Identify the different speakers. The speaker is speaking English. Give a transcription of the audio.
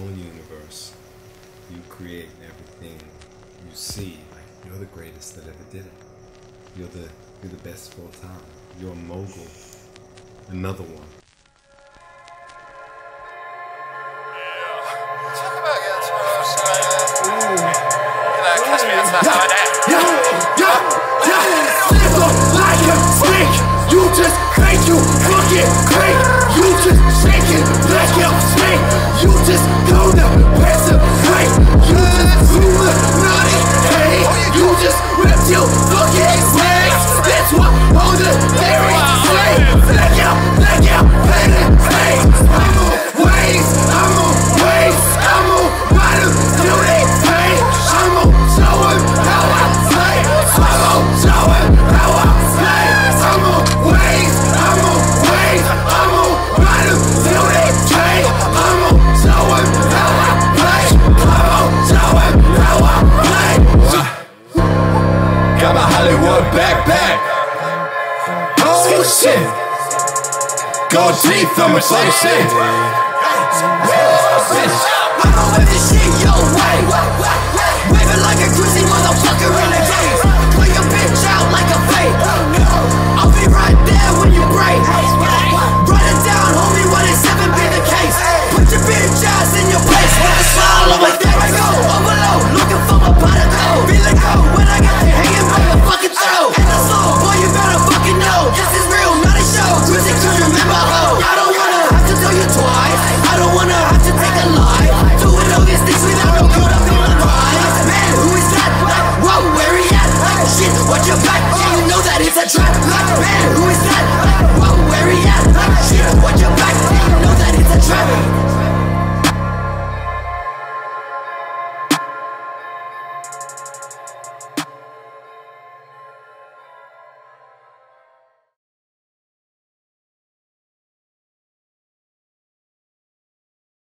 Speaker 1: own universe. You create everything you see. Like you're the greatest that ever did it. You're the you're the best of all time. You're a mogul. Another one.
Speaker 2: Yeah.
Speaker 3: Ooh. Ooh. Hollywood backpack. Oh shit. Go deep, so much like shit.
Speaker 2: Oh, shit.